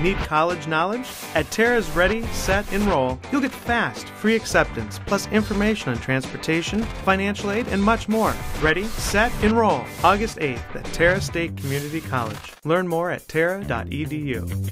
Need college knowledge? At Terra's Ready, Set, Enroll, you'll get fast, free acceptance, plus information on transportation, financial aid, and much more. Ready, Set, Enroll. August 8th at Terra State Community College. Learn more at terra.edu.